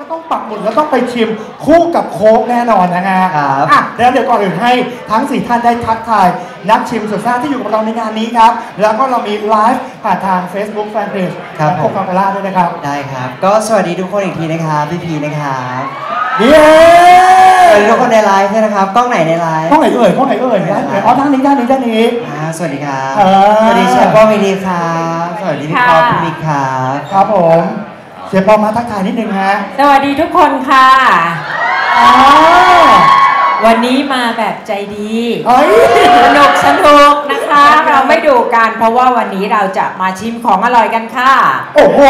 ก็ต้องปักหมุดแล้วต้องไปชิมคู่กับโค้กแน่นอนนะฮะครับอะแล้วเดี๋ยวก่อนอื่นให้ทั้งสี่ท่านได้ทักทายนักชิมสุดซ่าที่อยู่กับเราในงานนี้ครับ แล้วก็เรามีไลฟ์ผ่านทาง Facebook Fanpage ครับและโคคาโคล่าด้วยนะครับ ได้ครับ ก็สวัสดีทุกคนอีกทีนะครับพี่พีนะครับเย้สวัสดีทุกคนในไลฟ์ด้วยนะครับกล้องไหนในไลฟ์ห้องไหนเอ่ยห้องไหนเอ่ยด้านไหนอ๋อด้านนี้ด้านนี้ด้านนี้อ่าสวัสดีครับเออสวัสดีเชฟป้อมวีดีครับสวัสดีพี่ค่ะป๊อปพี่มิกครับครับผม เชฟป้อมมาทักทายนิดนึงฮะ สวัสดีทุกคนค่ะอ๋อวันนี้มาแบบใจดีเอ้ยสนุกสนุกนะคะ เราไม่ดุกันเพราะว่าวันนี้เราจะมาชิมของอร่อยกันค่ะ โอ้โห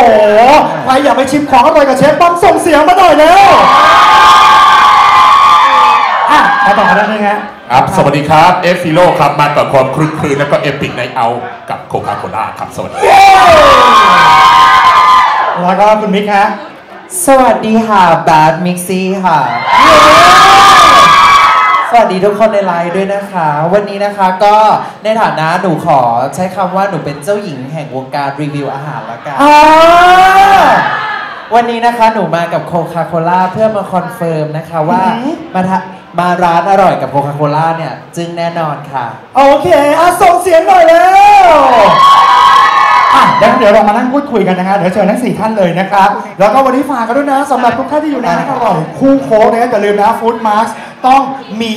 ใครอยากไปชิมของอร่อยกับเชฟป้อมส่งเสียงมาหน่อยเร็วอะมาต่อกันได้ไหมฮะครับ สวัสดีครับ F.HERO ครับ มากับความครึกครื้นแล้วก็ epic ในเอากับโคคาโคล่าครับ สวัสดีเย้ แล้วก็คุณมิกฮะสวัสดีค่ะ Badmixy ค่ะ สวัสดีทุกคนในไลฟ์ด้วยนะคะ วันนี้นะคะก็ในฐานะหนูขอใช้คำว่าหนูเป็นเจ้าหญิงแห่งวงการรีวิวอาหารละกันอ่าวันนี้นะคะหนูมากับโคคาโคล่าเพื่อมา confirm นะคะว่าอือหือมาทะมาร้านอร่อยกับโคคาโคล่าเนี่ย จึ้งแน่นอนค่ะ โอเคอะส่งเสียงหน่อยเร็ว อะเดี๋ยวเดี๋ยวเรามานั่งพูดคุยกันนะฮะเดี๋ยวเชิญทั้งสี่ท่านเลยนะครับ แล้วก็วันนี้ฝากกันด้วยนะสำหรับทุกท่านที่อยู่ในร้านอร่อยคู่โค้กนะครับอย่าลืมนะฟู้ดมาร์ต้องมี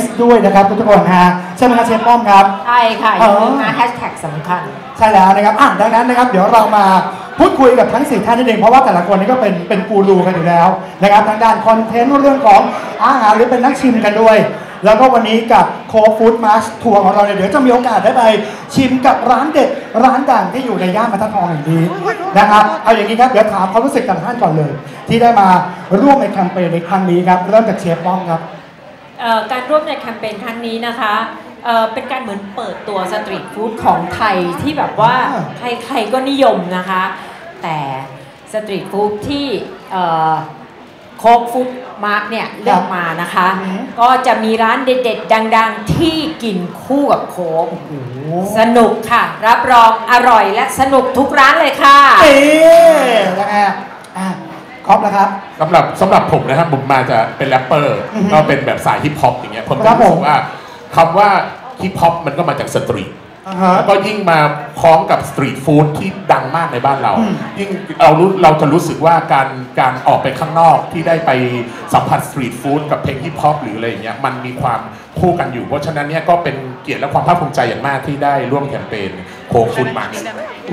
S ด้วยนะครับทุกคนฮะใช่ไหมครับเชฟป้อมครับ ใช่ค่ะอย่าลืมนะแฮชแท็กสำคัญ ใช่แล้วนะครับอะดังนั้นนะครับ เดี๋ยวเรามาพูดคุยกับทั้งสี่ท่านนิดนึงเพราะว่าแต่ละคนนี่ก็เป็นเป็นกูรูกันอยู่แล้วนะครับทางด้านคอนเทนต์เรื่องของอาหารหรือเป็นนักชิมกันด้วย แล้วก็วันนี้กับ Coke Foodmarks Tour ของเราเนี่ยเดี๋ยวจะมีโอกาสได้ไปชิมกับร้านเด็ดร้านดังที่อยู่ในย่านบรรทัดทองแห่งนี้นะครับเอาอย่างนี้ครับเดี๋ยวถามความรู้สึกแต่ละท่านก่อนเลย ที่ได้มาร่วมในแคมเปญในครั้งนี้ครับเริ่มจากเชฟป้อมครับเอ่อการร่วมในแคมเปญครั้งนี้นะคะเอ่อเป็นการเหมือนเปิดตัว street food ของไทยที่แบบว่าอ่าใครๆก็นิยมนะคะ แต่สตรีทฟู้ดที่เอ่อ Coke Foodmarks เนี่ยเลือกมานะคะอือหือก็จะมีร้านเด็ดๆ ดังๆ ที่กินคู่กับโค้กโอ้โหสนุกค่ะ รับรองอร่อยและสนุกทุกร้านเลยค่ะ เอ๊ะนะฮะอะครบแล้วครับสำหรับสำหรับผมนะครับผมมาจะเป็นแรปเปอร์อือฮึก็เป็นแบบสายฮิปฮอปอย่างเงี้ยผมครัจะบผมรู้สึกว่าคำว่าฮิปฮอปมันก็มาจาก street อ่าฮะ แล้วก็ยิ่งมาคล้องกับสตรีทฟู้ดที่ดังมากในบ้านเราอืมยิ่งเรารู้เราจะรู้สึกว่าการการออกไปข้างนอกที่ได้ไปสัมผัสสตรีทฟู้ดกับเพลงฮิปฮอปหรืออะไรอย่างเงี้ยมันมีความคู่กันอยู่ เพราะฉะนั้นเนี่ยก็เป็นเกียรติและความภาคภูมิใจอย่างมากที่ได้ร่วมแคมเปญ Coke Foodmarks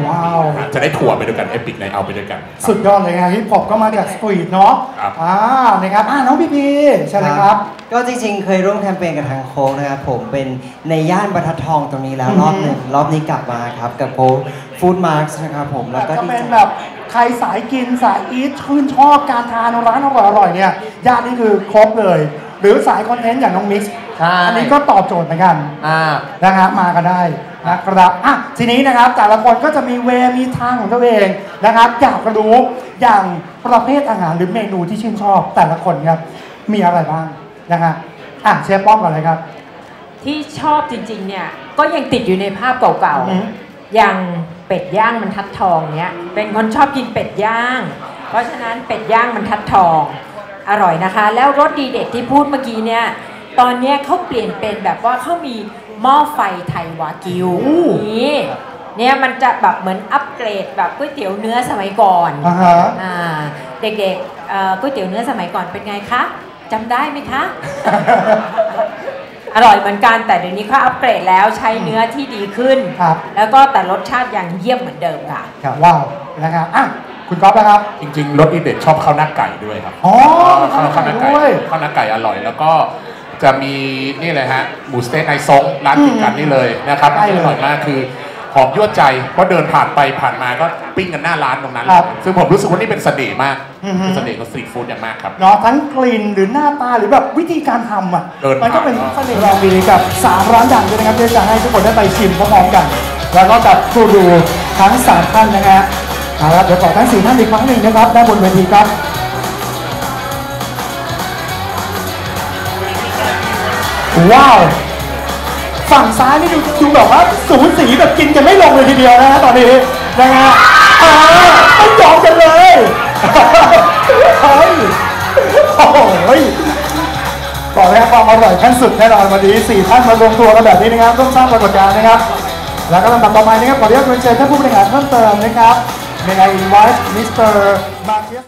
ว้าว จะได้ทัวร์ไปด้วยกันเอพิกในเอาไปด้วยกัน สุดยอดเลยนะฮิปฮอปก็มาจาก street เนาะครับอ่านะครับอ่าน้องพีพีใช่ไหมครับ ก็จริงๆ เคยร่วมแคมเปญกับทางโค้กนะครับผมเป็นในย่านบรรทัดทองตรงนี้แล้วอือฮึรอบหนึ่งรอบนี้กลับมาครับกับโค้กฟู้ดมาร์คนะครับผมแล้วก็ก็ดีเป็นใจแบบใครสายกินสายอีทชื่นชอบการทานร้านอร่อยๆเนี่ยย่านนี้คือครบเลย หรือสายคอนเทนต์อย่างน้องมิกซ์ใช่ อันี้ก็ตอบโจทย์เหมือนกันอ่า นะฮะมากันได้นะครับอะทีนี้นะครับแต่ละคนก็จะมีเวย์มีทางของตัวเองนะครับ อยากจะรู้อย่างประเภทอาหารหรือเมนูที่ชื่นชอบ แต่ละคนครับมีอะไรบ้างนะฮะอะเชฟป้อมก่อนเลยครับ ที่ชอบจริงๆเนี่ยก็ยังติดอยู่ในภาพเก่าอือหือๆอย่างเป็ดย่างมันทัดทองเนี่ยเป็นคนชอบกินเป็ดย่าง เพราะฉะนั้นเป็ดย่างมันทัดทอง อร่อยนะคะ แล้วรสดีเด็ดที่พูดเมื่อกี้เนี่ยตอนเนี้ยเขาเปลี่ยนเป็นแบบว่าเขามีหม้อไฟไทยวากิวอู้นี่เนี่ยมันจะแบบเหมือนอัปเกรดแบบก๋วยเตี๋ยวเนื้อสมัยก่อนอ่าฮะอ่าเด็กๆเอ่อก๋วยเตี๋ยวเนื้อสมัยก่อนเป็นไงคะจำได้ไหมคะ อร่อยเหมือนกันแต่เดี๋ยวนี้เขาอัปเกรดแล้วใช้เนื้อที่ดีขึ้นครับแล้วก็แต่รสชาติยังเยี่ยมเหมือนเดิมค่ะครับว้าวนะครับอะ คุณก๊อฟนะครับ จริงๆรสดีเด็ดชอบข้าวหน้าไก่ด้วยครับอ๋อข้าวมีข้าวหน้าไก่ข้าวหน้าไก่ด้วยข้าวหน้าไก่อร่อย แล้วก็จะมีนี่เลยฮะหมูสเต็กไอซงร้านติดกันนี่เลยนะครับใช่เลยอร่อยมากคือหอมยั่วใจเพราะเดินผ่านไปผ่านมาก็ปิ้งกันหน้าร้านตรงนั้นครับซึ่งผมรู้สึกว่านี่เป็นเสน่ห์มากอือฮึเป็นเสน่ห์ของสตรีทฟู้ดอย่างมากครับเนาะทั้งกลิ่นหรือหน้าตาหรือแบบวิธีการทำอะเดินมันก็เป็นผ่านเสน่ห์ลองดีกับสามร้านดังด้วยนะครับที่จะให้ทุกคนได้ไปชิมพร้อมๆกัน แล้วก็กับครูดูทั้งสามท่านนะฮะ เอาละเดี๋ยวขอทั้งสี่ท่านอีกครั้งหนึ่งนะครับด้านบนเวทีครับว้าวฝั่งซ้ายนี่ดูดูแบบว่าสูสีแบบกินจะไม่ลงเลยทีเดียวนะฮะตอนนี้นะฮะไม่ยอมกันเลยเฮ้ยโอ้ยบอกเลยความอร่อยขั้นสุดแน่นอนวันนี้สี่ท่านมารวมตัวกันแบบนี้นะครับต้องสร้างปรากฏการณ์นะครับ แล้วก็ลำดับต่อไปนะครับขอเรียกเชิญท่านผู้บริหารเพิ่มเติมนะครับ ในไงอิ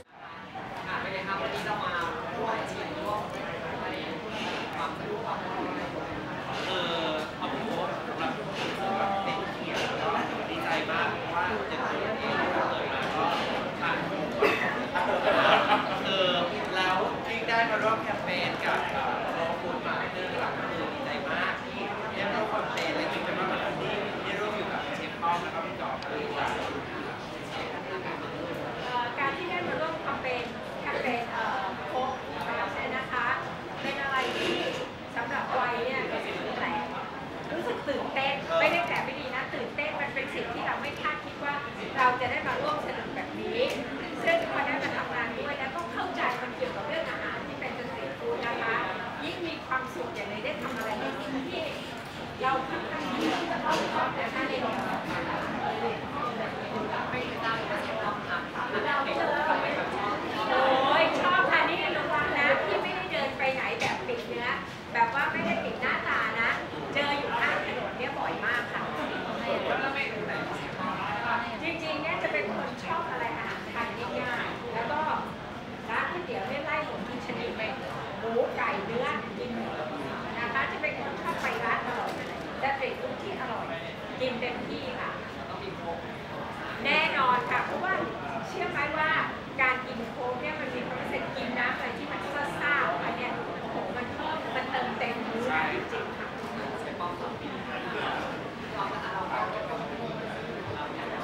ากค่ะจริงๆเนี่ยจะเป็นคนชอ กินเต็มที่ค่ะแน่นอนค่ะ เพราะว่าเชื่อไหมว่าการกินโค้กเนี่ยมันมีความรู้สึกกินน้ำอะไรที่มันซ่าๆออกมาเนี่ยโอ้โหมันเพิ่มมันเติมเต็มมื้อจริงๆค่ะ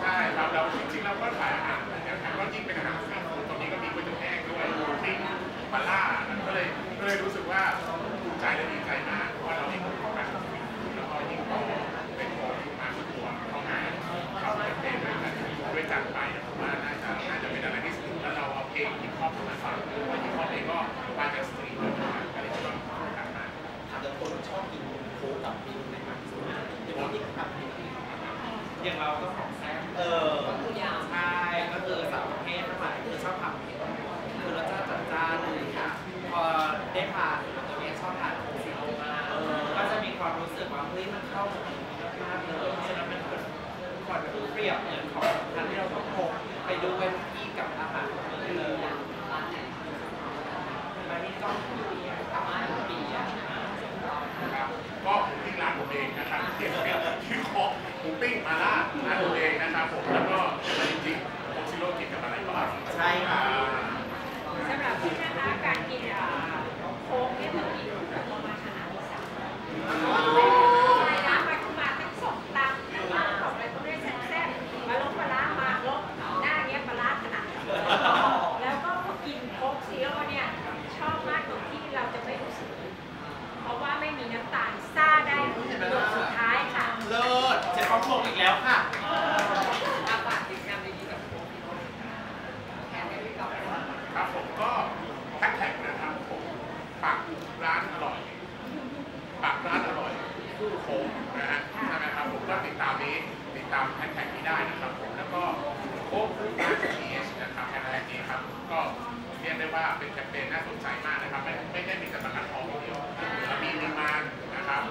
ใช่ครับเราจริงๆเราก็ขายอาหารเหมือนกันครับก็ยิ่งเป็นอาหารสตรีทฟู้ดตรงนี้ก็มีก๋วยเตี๋ยวแห้งด้วยปิ้งปลาล่าก็เลยก็เลยรู้สึกว่าภูมิใจและดีใจมากเพราะว่าเราเองก็ อย่างเราก็ของแซ่บเออใช่ก็คือสาวประเภททั้งหลายคือชอบทำเผ็ดคือรสชาติจัดจ้านเลยค่ะ พอได้ทานตัวนี้ชอบทานโค้กซีโร่มากก็จะมีความรู้สึกว่าเฮ้ยมันเข้ากับมากเลยเพราะฉะนั้นมันเป็นก่อนเปรียบเหมือนของสำคัญที่เราต้องพกไปด้วยที่กับอาหารมื้อเลยมาที่กล้องปีอะกลับมาปีอะ นะครับก็หมูปิ้งร้านผมเองนะครับที่เป็นที่คอหมูปิ้งมาล่าร้านผมเองนะครับผมแล้วก็จริงๆโคชิโร่กินกับอะไรก็อร่อย ใช่ค่ะ สำหรับพี่นะคะการกินอ่าโค้กเนี่ยมันกินแบบประมาณอาหารอีสานอะไรนะมาคือมาทั้งสองตำทั้งมาของอะไรพวกนี้แซ่บๆมาลงปลาร้ามาลบหน้าเนี้ยปลาร้าขนาดไหนแล้วก็พอกินโค้กซีโร่เนี่ยชอบมากตรงที่เราจะไม่รู้สึกเพราะว่าไม่มีน้ำตาลซ่าได้หยดสุดท้ายค่ะ เลิศเจ็ดข้าวโพดอีก แล้วค่ะครับผมก็แฮชแท็กนะครับผมปักร้านอร่อยปักร้านอร่อยคู่โค้งนะฮะใช่ไหมครับผมก็ติดตามนี้ติดตามแฮชแท็กนี้ได้นะครับผมแล้วก็โค้กคู่ร้านทีเอชนะครับแฮชแท็กนี้ครับก็เรียกได้ว่าเป็นแคมเปญน่าสนใจมากนะครับ ไม่ไม่ได้มีแต่ประกันทองอย่างเดียวแล้วมีนิมานนะครับ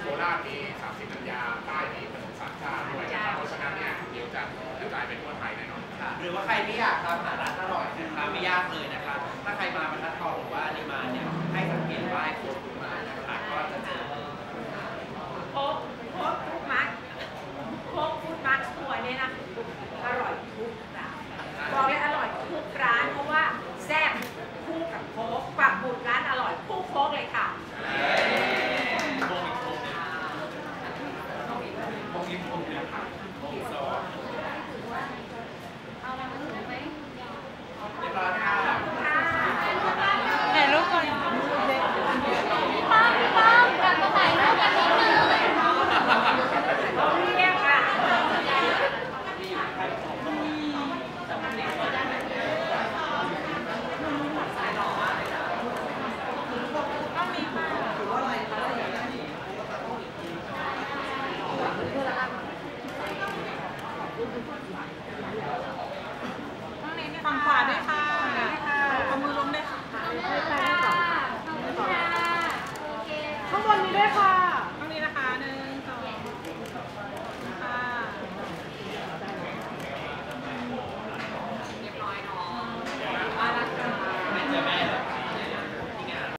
โคราชมี30กันยาใต้มี ปทุมสามชาด้วยเพราะฉะนั้นเนี่ยเดี๋ยวจะกระจายไปทั่วไทยแน่นอน หรือว่าใครที่อยากตามหาร้านอร่อยนะคะไม่ยากเลยนะคะถ้าใคร